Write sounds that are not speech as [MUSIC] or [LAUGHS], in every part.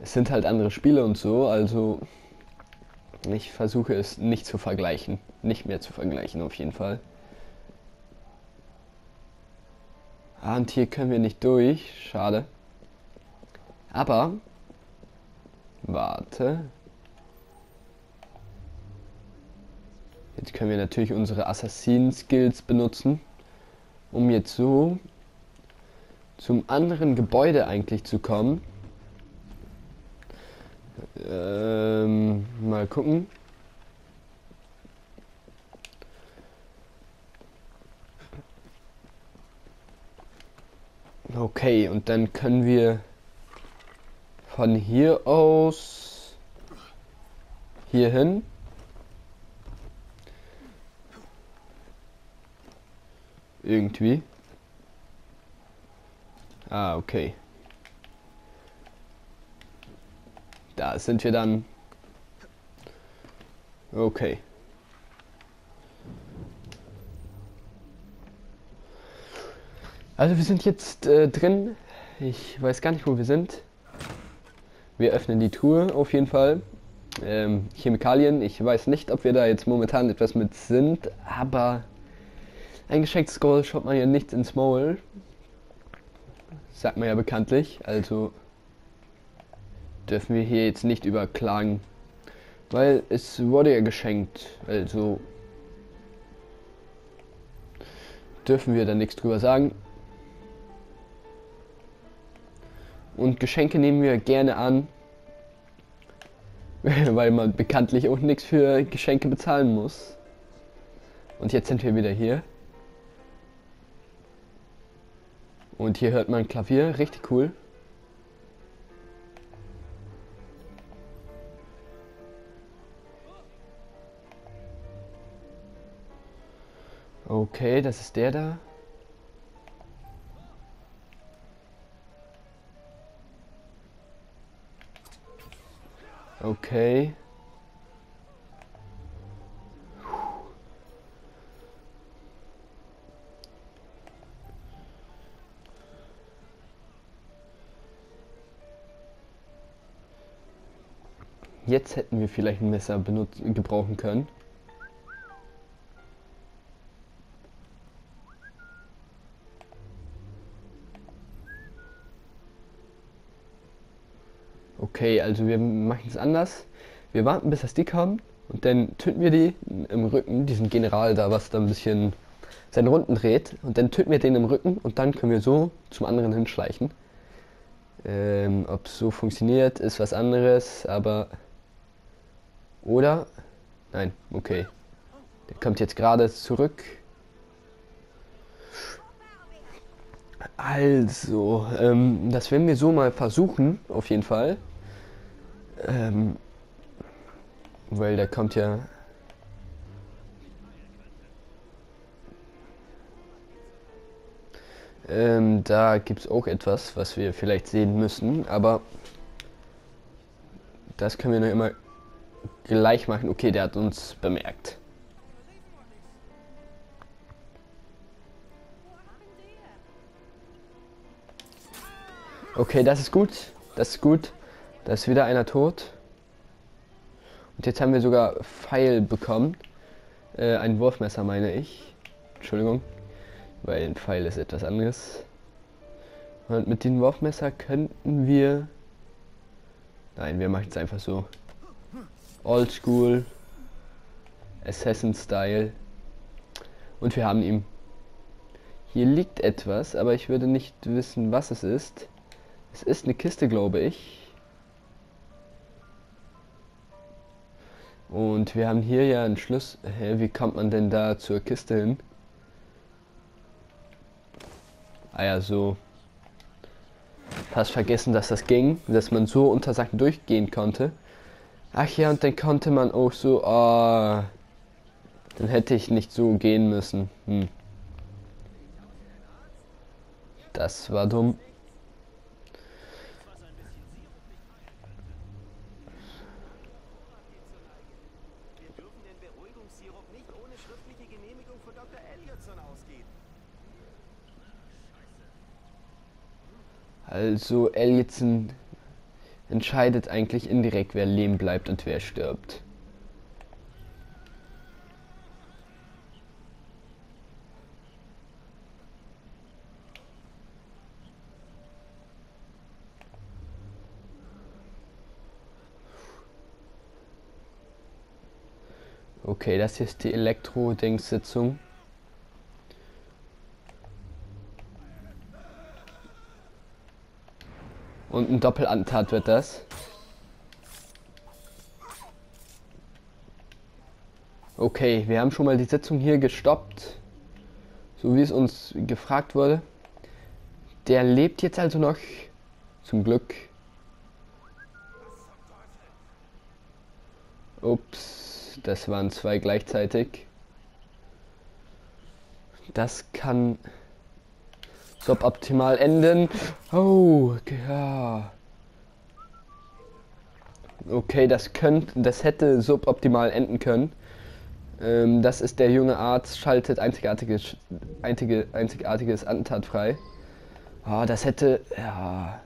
es sind halt andere Spiele und so, also ich versuche es nicht zu vergleichen. Nicht mehr zu vergleichen auf jeden Fall. Ah, und hier können wir nicht durch. Schade. Aber. Warte. Jetzt können wir natürlich unsere Assassinen-Skills benutzen, um jetzt so zum anderen Gebäude eigentlich zu kommen. Ähm, mal gucken. Okay, und dann können wir von hier aus hier hin. Irgendwie. Ah, okay. Da sind wir dann. Okay. Also wir sind jetzt äh, drin. Ich weiß gar nicht, wo wir sind. Wir öffnen die Tour auf jeden Fall. Ähm, Chemikalien. Ich weiß nicht, ob wir da jetzt momentan etwas mit sind, aber ein geschenktes Gold schaut man ja nicht ins Maul. Sagt man ja bekanntlich. Also dürfen wir hier jetzt nicht überklagen. Weil es wurde ja geschenkt. Also dürfen wir da nichts drüber sagen. Und Geschenke nehmen wir gerne an. [LAUGHS] weil man bekanntlich auch nichts für Geschenke bezahlen muss. Und jetzt sind wir wieder hier. Und hier hört man Klavier, richtig cool. Okay, das ist der da. Okay. Jetzt hätten wir vielleicht ein Messer gebrauchen können. Okay, also wir machen es anders. Wir warten, bis das die kommen und dann töten wir die im Rücken, diesen General da, was da ein bisschen seine Runden dreht. Und dann töten wir den im Rücken und dann können wir so zum anderen hinschleichen. Ähm, Ob es so funktioniert, ist was anderes, aber oder? Nein, okay. Der kommt jetzt gerade zurück. Also, ähm, das werden wir so mal versuchen, auf jeden Fall. Ähm, weil der kommt ja. Ähm, da gibt es auch etwas, was wir vielleicht sehen müssen, aber das können wir nur immer gleich machen, okay, der hat uns bemerkt. Okay, das ist gut. Das ist gut. Da ist wieder einer tot. Und jetzt haben wir sogar Pfeil bekommen. Äh, ein Wurfmesser meine ich. Entschuldigung. Weil ein Pfeil ist etwas anderes. Und mit dem Wurfmesser könnten wir... Nein, wir machen es einfach so. Oldschool, Assassin Style. Und wir haben ihn. Hier liegt etwas, aber ich würde nicht wissen, was es ist. Es ist eine Kiste, glaube ich. Und wir haben hier ja einen Schluss. Hä, wie kommt man denn da zur Kiste hin? Ah ja, so. Fast vergessen, dass das ging, dass man so unter Sachen durchgehen konnte. Ach ja, und dann konnte man auch so, ah, dann hätte ich nicht so gehen müssen. Hm. Das war dumm. Also Elliotson entscheidet eigentlich indirekt, wer leben bleibt und wer stirbt. Okay, das hier ist die Elektro-Dings-Sitzung. Und ein Doppelantat wird das. Okay, wir haben schon mal die Sitzung hier gestoppt. So wie es uns gefragt wurde. Der lebt jetzt also noch. Zum Glück. Ups, das waren zwei gleichzeitig. Das kann suboptimal enden. Oh, ja. Okay, das könnte, das hätte suboptimal enden können. Ähm, das ist der junge Arzt, schaltet einzigartiges, einzige, einzigartiges Attentat frei. Oh, das hätte, ja,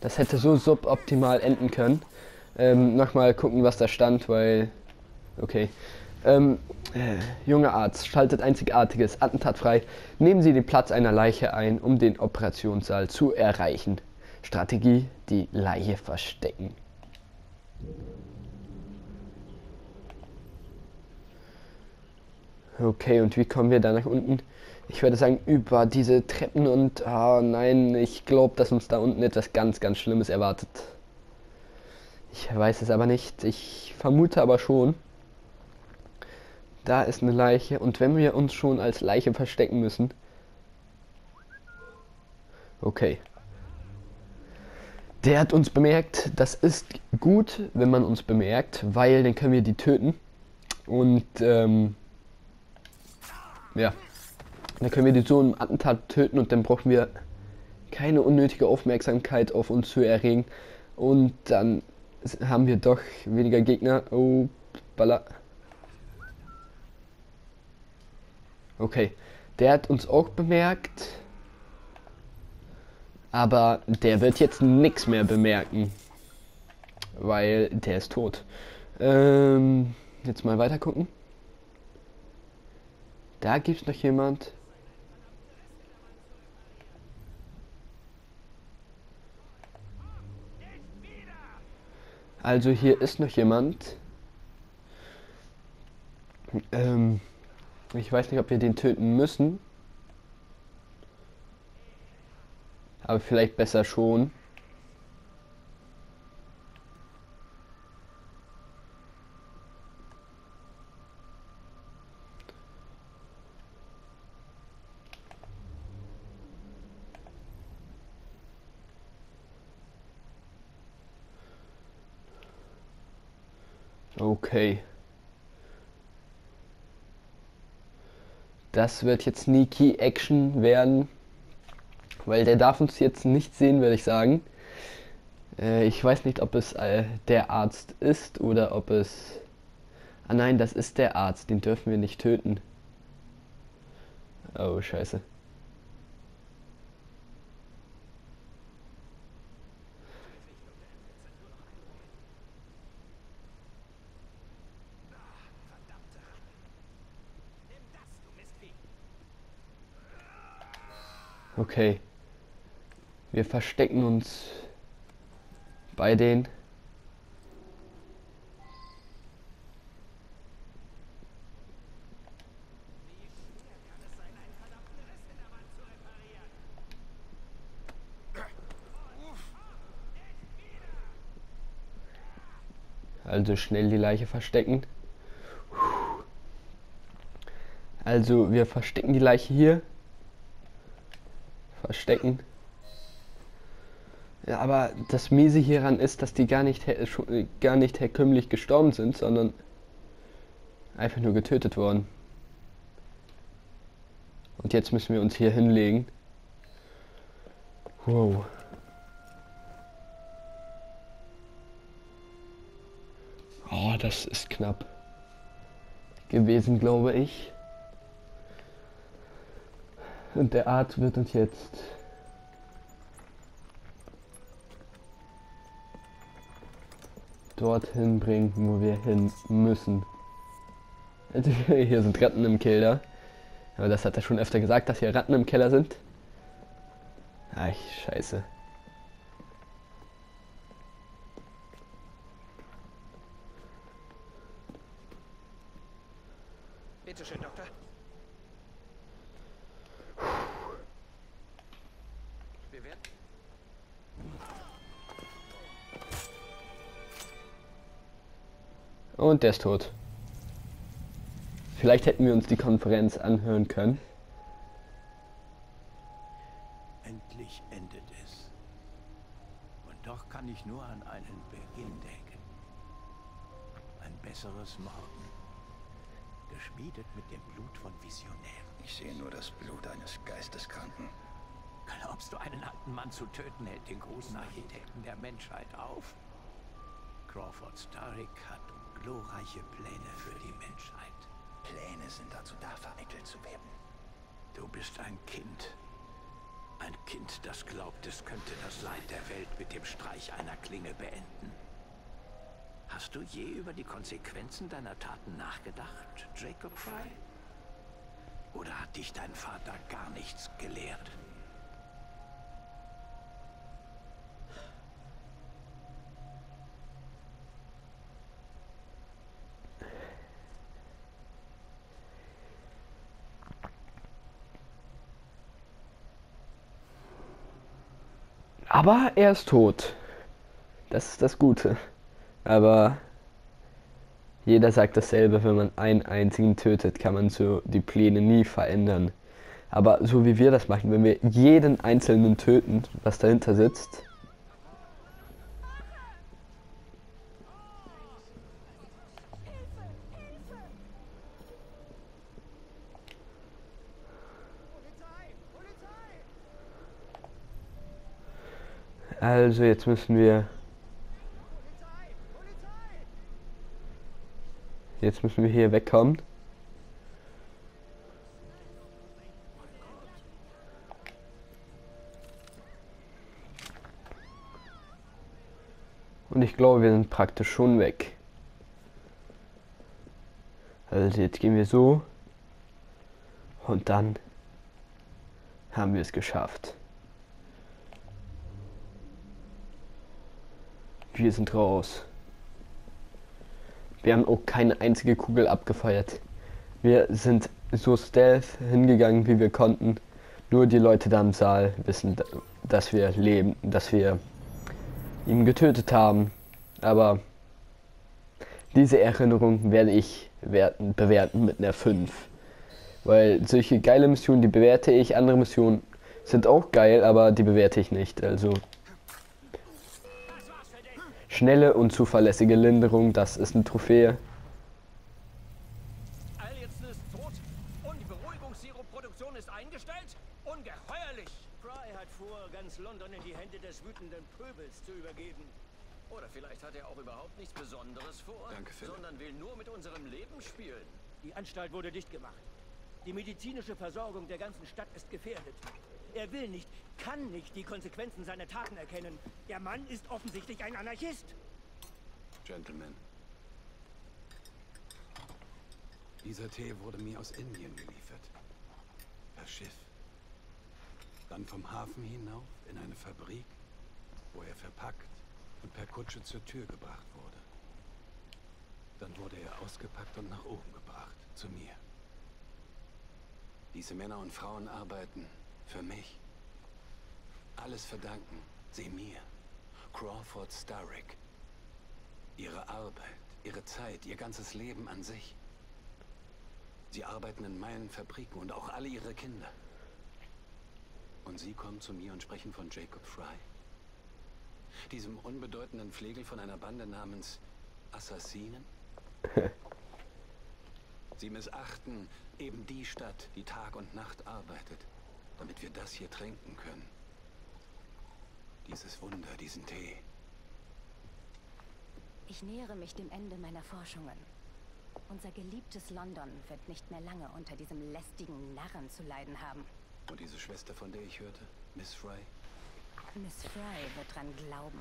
das hätte so suboptimal enden können. Ähm, Nochmal gucken, was da stand, weil, okay. Ähm, äh, junger Arzt, schaltet einzigartiges Attentat frei. Nehmen Sie den Platz einer Leiche ein, um den Operationssaal zu erreichen. Strategie, die Leiche verstecken. Okay, und wie kommen wir da nach unten? Ich würde sagen, über diese Treppen und, oh nein, ich glaube, dass uns da unten etwas ganz, ganz Schlimmes erwartet. Ich weiß es aber nicht. Ich vermute aber schon. Da ist eine Leiche. Und wenn wir uns schon als Leiche verstecken müssen. Okay. Der hat uns bemerkt. Das ist gut, wenn man uns bemerkt, weil dann können wir die töten. Und ähm, ja. Dann können wir die so im Attentat töten und dann brauchen wir keine unnötige Aufmerksamkeit auf uns zu erregen. Und dann haben wir doch weniger Gegner. Oh, baller. Okay, der hat uns auch bemerkt. Aber der wird jetzt nichts mehr bemerken. Weil der ist tot. Ähm, jetzt mal weiter gucken. Da gibt es noch jemand. Also hier ist noch jemand. Ähm, ich weiß nicht, ob wir den töten müssen. Aber vielleicht besser schon. Okay. Das wird jetzt Sneaky Action werden. Weil der darf uns jetzt nicht sehen, würde ich sagen. Äh, ich weiß nicht, ob es äh, der Arzt ist oder ob es... Ah nein, das ist der Arzt. Den dürfen wir nicht töten. Oh, scheiße. Okay. Wir verstecken uns bei denen. Also schnell die Leiche verstecken. Also wir verstecken die Leiche hier verstecken. Ja, aber das Miese hieran ist, dass die gar nicht, gar nicht herkömmlich gestorben sind, sondern einfach nur getötet worden. Und jetzt müssen wir uns hier hinlegen. Wow. Oh, das ist knapp gewesen, glaube ich. Und der Arzt wird uns jetzt dorthin bringen, wo wir hin müssen. [LAUGHS] Hier sind Ratten im Keller. Aber das hat er schon öfter gesagt, dass hier Ratten im Keller sind. Ach, scheiße. Bitte schön, Doktor. Und der ist tot. Vielleicht hätten wir uns die Konferenz anhören können. Endlich endet es. Und doch kann ich nur an einen Beginn denken. Ein besseres Morgen. Geschmiedet mit dem Blut von Visionären. Ich sehe nur das Blut eines Geisteskranken. Glaubst du, einen alten Mann zu töten, hält den großen Architekten der Menschheit auf? Crawford Starrick hat glorreiche Pläne für die Menschheit. Pläne sind dazu da, vereitelt zu werden. Du bist ein Kind. Ein Kind, das glaubt, es könnte das Leid der Welt mit dem Streich einer Klinge beenden. Hast du je über die Konsequenzen deiner Taten nachgedacht, Jacob Fry? Oder hat dich dein Vater gar nichts gelehrt? Aber er ist tot. Das ist das Gute. Aber jeder sagt dasselbe, wenn man einen einzigen tötet, kann man so die Pläne nie verändern. Aber so wie wir das machen, wenn wir jeden einzelnen töten, was dahinter sitzt, Also jetzt müssen wir. Jetzt müssen wir hier wegkommen. Und ich glaube, wir sind praktisch schon weg. Also jetzt gehen wir so. Und dann haben wir es geschafft. Wir sind raus. Wir haben auch keine einzige Kugel abgefeuert. Wir sind so stealth hingegangen, wie wir konnten. Nur die Leute da im Saal wissen, dass wir leben, dass wir ihn getötet haben. Aber diese Erinnerung werde ich werten, bewerten mit einer 5. Weil solche geile Missionen, die bewerte ich. Andere Missionen sind auch geil, aber die bewerte ich nicht. Also Schnelle und zuverlässige Linderung, das ist eine Trophäe. Allianzen ist tot und die Beruhigungssiruppproduktion ist eingestellt? Ungeheuerlich! Fry hat vor, ganz London in die Hände des wütenden Pöbels zu übergeben. Oder vielleicht hat er auch überhaupt nichts Besonderes vor, Danke, sondern will nur mit unserem Leben spielen. Die Anstalt wurde dicht gemacht. Die medizinische Versorgung der ganzen Stadt ist gefährdet. Er will nicht, kann nicht die Konsequenzen seiner Taten erkennen. Der Mann ist offensichtlich ein Anarchist. Gentlemen. Dieser Tee wurde mir aus Indien geliefert. Per Schiff. Dann vom Hafen hinauf in eine Fabrik, wo er verpackt und per Kutsche zur Tür gebracht wurde. Dann wurde er ausgepackt und nach oben gebracht, zu mir. Diese Männer und Frauen arbeiten für mich. Alles verdanken sie mir, Crawford Starrick. Ihre Arbeit, ihre Zeit, ihr ganzes Leben an sich. Sie arbeiten in meinen Fabriken und auch alle ihre Kinder. Und sie kommen zu mir und sprechen von Jacob Fry. Diesem unbedeutenden Flegel von einer Bande namens Assassinen? [LAUGHS] Sie missachten eben die Stadt, die Tag und Nacht arbeitet damit wir das hier trinken können. Dieses Wunder, diesen Tee. Ich nähere mich dem Ende meiner Forschungen. Unser geliebtes London wird nicht mehr lange unter diesem lästigen Narren zu leiden haben. Und diese Schwester, von der ich hörte, Miss Fry? Miss Fry wird dran glauben.